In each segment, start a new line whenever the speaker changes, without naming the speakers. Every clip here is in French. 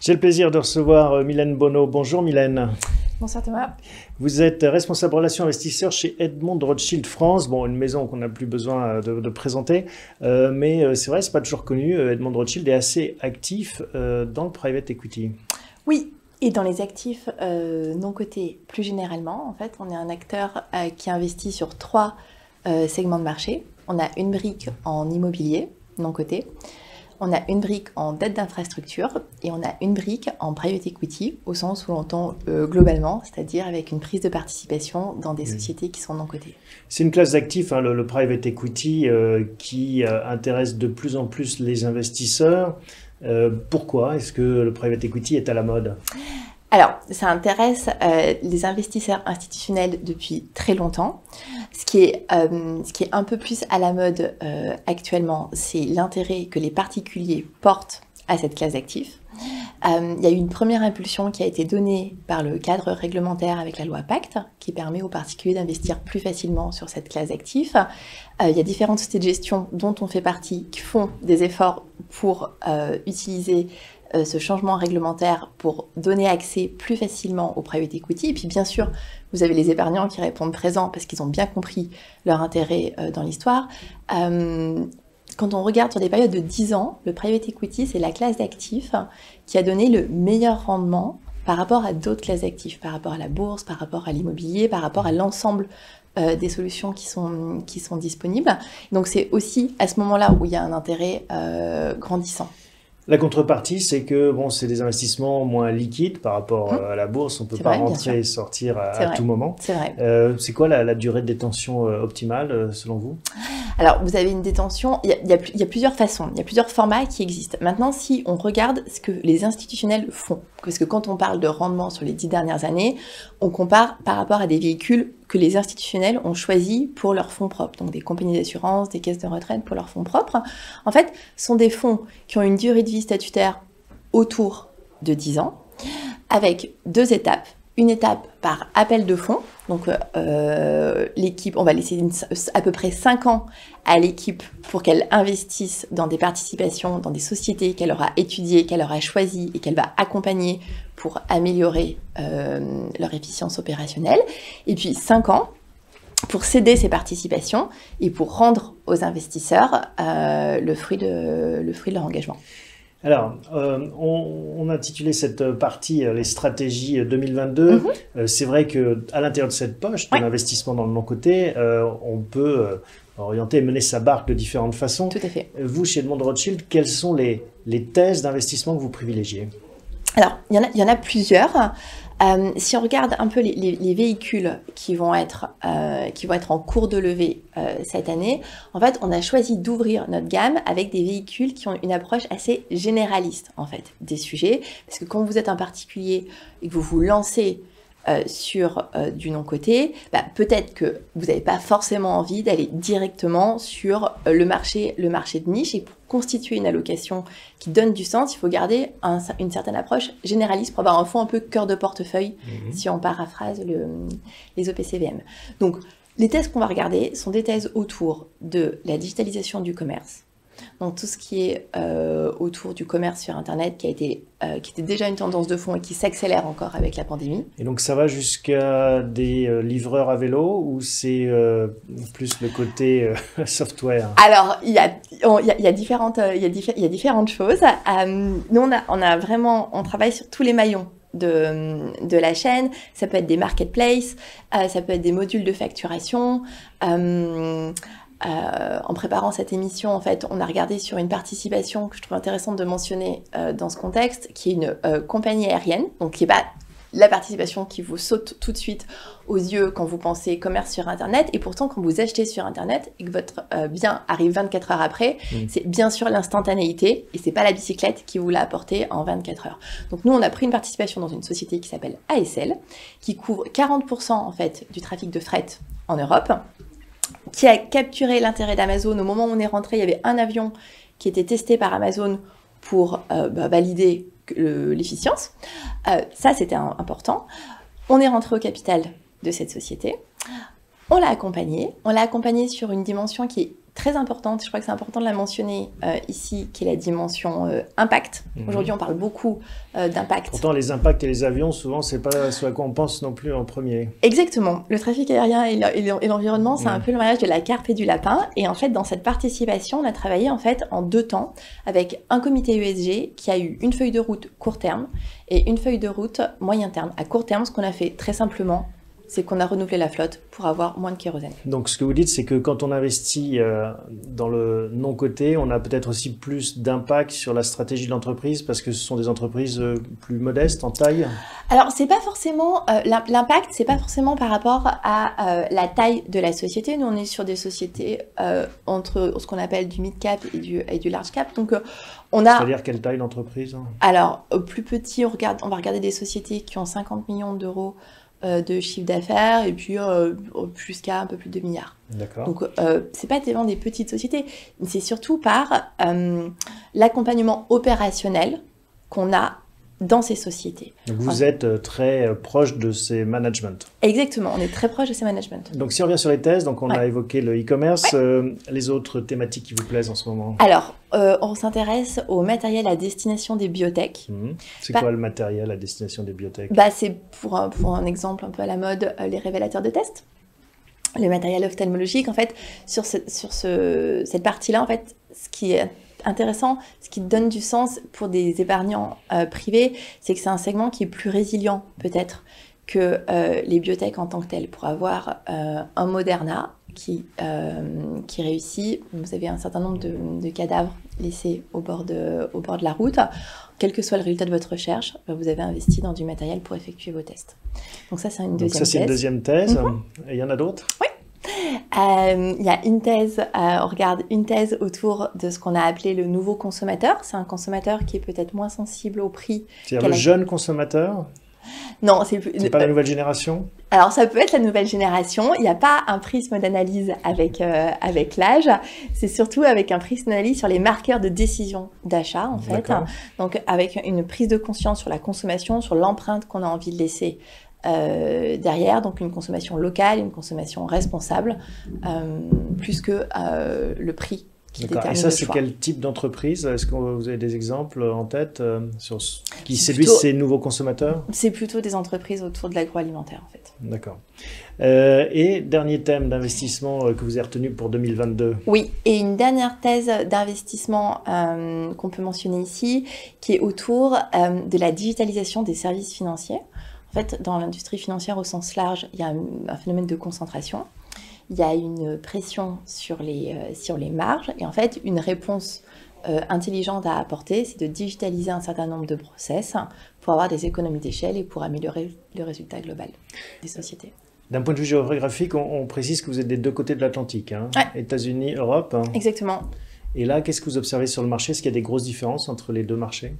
J'ai le plaisir de recevoir euh, Mylène Bonneau. Bonjour Mylène.
Bonsoir Thomas.
Vous êtes responsable relations investisseurs chez Edmond Rothschild France, bon, une maison qu'on n'a plus besoin de, présenter, euh, mais euh, c'est vrai, c'est pas toujours connu. Edmond Rothschild est assez actif dans le private equity.
Oui, et dans les actifs non cotés plus généralement, en fait, on est un acteur qui investit sur trois segments de marché. On a une brique en immobilier non coté, on a une brique en dette d'infrastructure et on a une brique en private equity, au sens où l'on euh, globalement, c'est-à-dire avec une prise de participation dans des sociétés qui sont non cotées.
C'est une classe d'actifs, hein, le, private equity, euh, qui euh, intéresse de plus en plus les investisseurs. pourquoi est-ce que le private equity est à la mode?
Alors, ça intéresse euh, les investisseurs institutionnels depuis très longtemps. Ce qui est, euh, un peu plus à la mode euh, actuellement, c'est l'intérêt que les particuliers portent à cette classe d'actifs. Il y a eu une première impulsion qui a été donnée par le cadre réglementaire avec la loi Pacte, qui permet aux particuliers d'investir plus facilement sur cette classe d'actifs. Il y a différentes sociétés de gestion dont on fait partie qui font des efforts pour utiliser euh, ce changement réglementaire pour donner accès plus facilement au private equity. Et puis bien sûr, vous avez les épargnants qui répondent présents parce qu'ils ont bien compris leur intérêt euh, dans l'histoire. Euh, quand on regarde sur des périodes de 10 ans, le private equity, c'est la classe d'actifs qui a donné le meilleur rendement par rapport à d'autres classes d'actifs, par rapport à la bourse, par rapport à l'immobilier, par rapport à l'ensemble des solutions qui sont, qui sont disponibles. Donc c'est aussi à ce moment-là où il y a un intérêt grandissant.
La contrepartie, c'est que bon, c'est des investissements moins liquides par rapport hum. à la bourse. On ne peut pas rentrer et sortir à, tout moment.
C'est vrai.
Euh, c'est quoi la, durée de détention euh, optimale euh, selon vous?
Alors, vous avez une détention. Il y, a, plusieurs façons. Il y a plusieurs formats qui existent. Maintenant, si on regarde ce que les institutionnels font, parce que quand on parle de rendement sur les dix dernières années, on compare par rapport à des véhicules que les institutionnels ont choisis pour leurs fonds propres, donc des compagnies d'assurance, des caisses de retraite pour leurs fonds propres. En fait, sont des fonds qui ont une durée de vie statutaire autour de 10 ans, avec deux étapes. Une étape par appel de fonds, donc euh, l'équipe, on va laisser à peu près 5 ans à l'équipe pour qu'elle investisse dans des participations, dans des sociétés qu'elle aura étudiées, qu'elle aura choisies et qu'elle va accompagner pour améliorer euh, leur efficience opérationnelle. Et puis 5 ans pour céder ces participations et pour rendre aux investisseurs euh, le, fruit de, le fruit de leur engagement.
Alors, euh, on, a intitulé cette partie les stratégies 2022. Mhm. c'est vrai que à l'intérieur de cette poche, de l'investissement dans le non côté, on peut orienter et mener sa barque de différentes façons.
Tout à fait.
Vous, chez Edmond Rothschild, quelles sont les, les thèses d'investissement que vous privilégiez?
Alors, il y, en a, y en a plusieurs. Euh, si on regarde un peu les, véhicules qui vont, être, euh, qui vont être en cours de levée euh, cette année, en fait, on a choisi d'ouvrir notre gamme avec des véhicules qui ont une approche assez généraliste, en fait, des sujets. Parce que quand vous êtes un particulier et que vous vous lancez euh, sur euh, du non-côté, bah, peut-être que vous n'avez pas forcément envie d'aller directement sur euh, le, marché, le marché de niche. Et pour constituer une allocation qui donne du sens, il faut garder une certaine approche généraliste pour avoir un fonds un peu cœur de portefeuille, mhm. si on paraphrase le, les OPCVM. Donc, les thèses qu'on va regarder sont des thèses autour de la digitalisation du commerce, donc tout ce qui est euh, autour du commerce sur Internet, qui, a été, euh, qui était déjà une tendance de fond et qui s'accélère encore avec la pandémie.
Et donc ça va jusqu'à des euh, livreurs à vélo ou c'est plus le côté software?
Alors il y a, y, y a, différentes, il y a, y a différentes choses. nous on a, on a vraiment, on travaille sur tous les maillons de, de, la chaîne. Ça peut être des marketplaces, ça peut être des modules de facturation. Euh, en préparant cette émission, en fait, on a regardé sur une participation que je trouve intéressante de mentionner euh, dans ce contexte, qui est une euh, compagnie aérienne, donc qui n'est pas la participation qui vous saute tout de suite aux yeux quand vous pensez commerce sur Internet. Et pourtant, quand vous achetez sur Internet et que votre bien arrive 24 heures après, mmh. c'est bien sûr l'instantanéité et c'est pas la bicyclette qui vous l'a apporté en 24 heures. Donc nous, on a pris une participation dans une société qui s'appelle ASL, qui couvre 40% en fait du trafic de fret en Europe qui a capturé l'intérêt d'Amazon. Au moment où on est rentré, il y avait un avion qui était testé par Amazon pour euh, bah, valider l'efficience. Euh, ça, c'était important. On est rentré au capital de cette société. On l'a accompagné. On l'a accompagné sur une dimension qui est très importante, je crois que c'est important de la mentionner euh, ici, qui est la dimension euh, impact.
Mhm.
Aujourd'hui, on parle beaucoup euh, d'impact.
Pourtant, les impacts et les avions, souvent, c'est pas ce à quoi on pense non plus en premier.
Exactement. Le trafic aérien et le- et le- et l'environnement, c'est un peu le mariage de la carpe et du lapin. Et en fait, dans cette participation, on a travaillé en fait en deux temps avec un comité USG qui a eu une feuille de route court terme et une feuille de route moyen terme. À court terme, ce qu'on a fait très simplement, c'est qu'on a renouvelé la flotte pour avoir moins de kérosène.
Donc, ce que vous dites, c'est que quand on investit euh, dans le non-coté, on a peut-être aussi plus d'impact sur la stratégie de l'entreprise parce que ce sont des entreprises euh, plus modestes en taille.
Alors, c'est pas forcément euh, l'im- l'impact, c'est pas forcément par rapport à la taille de la société. Nous, on est sur des sociétés entre ce qu'on appelle du mid cap et du, et du large cap. Donc, on a
C'est-à-dire quelle taille d'entreprise hein?
Alors au plus petit, on regarde, on va regarder des sociétés qui ont 50 millions d'euros de chiffre d'affaires et puis euh, jusqu'à un peu plus de 2 milliards. Donc, euh, c'est pas tellement des petites sociétés, mais c'est surtout par euh, l'accompagnement opérationnel qu'on a dans ces sociétés.
Donc, vous êtes euh, très euh, proche de ces managements.
Exactement, on est très proche de ces managements.
Donc, si on revient sur les thèses, donc on a évoqué le e-commerce, euh, les autres thématiques qui vous plaisent en ce moment.
Alors, euh, on s'intéresse au matériel à destination des biotech.
Mhm. C'est
Bah-
quoi le matériel à destination des biotech?
Bah, c'est pour un, pour un exemple un peu à la mode, euh, les révélateurs de tests. Le matériel ophtalmologique, en fait, sur, ce- sur ce- cette partie-là, en fait, ce qui est intéressant, ce qui donne du sens pour des épargnants euh, privés, c'est que c'est un segment qui est plus résilient, peut-être, que euh, les biotech en tant que telles. Pour avoir euh, un Moderna qui, qui réussit, vous avez un certain nombre de, de cadavres laissés au bord, de, au bord de la route. Quel que soit le résultat de votre recherche, euh, vous avez investi dans du matériel pour effectuer vos tests. Donc ça, c'est une
Donc
deuxième
ça, c'est une
thèse.
deuxième thèse.
Mhm.
Et il y en a d'autres?
Euh, Il y a une thèse, euh, on regarde une thèse autour de ce qu'on a appelé le nouveau consommateur. C'est un consommateur qui est peut-être moins sensible au prix.
C'est-à-dire le jeune consommateur
Non, c'est plus-
C'est pas la nouvelle génération
Alors ça peut être la nouvelle génération. Il n'y a pas un prisme d'analyse avec euh, avec l'âge. C'est surtout avec un prisme d'analyse sur les marqueurs de décision d'achat en fait. Donc avec une prise de conscience sur la consommation, sur l'empreinte qu'on a envie de laisser euh, derrière, donc une consommation locale, une consommation responsable, euh, plus que euh, le prix qui.
Et ça, c'est quel type d'entreprise? Est-ce que vous avez des exemples en tête sur ce- qui séduisent
plutôt-
ces nouveaux consommateurs?
C'est plutôt des entreprises autour de l'agroalimentaire en fait.
D'accord. Euh, et dernier thème d'investissement euh, que vous avez retenu pour 2022
Oui, et une dernière thèse d'investissement euh, qu'on peut mentionner ici, qui est autour de la digitalisation des services financiers. En fait, dans l'industrie financière au sens large, il y a un, un phénomène de concentration. Il y a une pression sur les, euh, sur les marges. Et en fait, une réponse euh, intelligente à apporter, c'est de digitaliser un certain nombre de process pour avoir des économies d'échelle et pour améliorer le résultat global des sociétés.
D'un point de vue géographique, on, on précise que vous êtes des deux côtés de l'Atlantique, hein
Ouais.
États-Unis, Europe. hein.
Exactement.
Et là, qu'est-ce que vous observez sur le marché? Est-ce qu'il y a des grosses différences entre les deux marchés?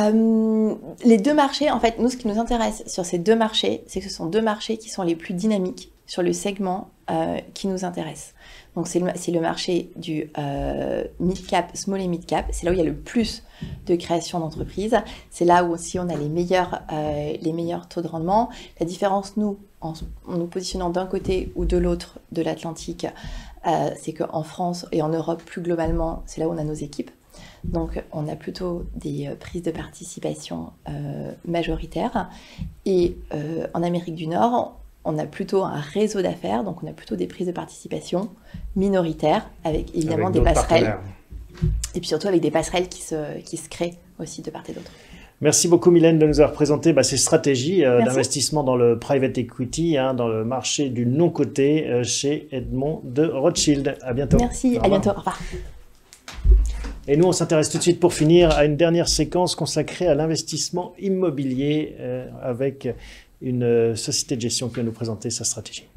Euh, les deux marchés, en fait, nous, ce qui nous intéresse sur ces deux marchés, c'est que ce sont deux marchés qui sont les plus dynamiques sur le segment euh, qui nous intéresse. Donc, c'est le, marché du euh, mid-cap, small et mid-cap. C'est là où il y a le plus de création d'entreprises. C'est là où aussi on a les meilleurs, les meilleurs taux de rendement. La différence, nous, en, en nous positionnant d'un côté ou de l'autre de l'Atlantique, c'est qu'en France et en Europe, plus globalement, c'est là où on a nos équipes. Donc, on a plutôt des euh, prises de participation euh, majoritaires. Et euh, en Amérique du Nord, on a plutôt un réseau d'affaires, donc on a plutôt des prises de participation minoritaires, avec évidemment
Avec
des passerelles. Et puis surtout avec des passerelles qui se, qui se créent aussi de part et d'autre.
Merci beaucoup Mylène de nous avoir présenté bah, ces stratégies euh, d'investissement dans le private equity, hein, dans le marché du non-coté euh, chez Edmond de Rothschild. À bientôt.
Merci, à bientôt, au revoir.
Et nous, on s'intéresse tout de suite pour finir à une dernière séquence consacrée à l'investissement immobilier euh, avec une euh, société de gestion qui va nous présenter sa stratégie.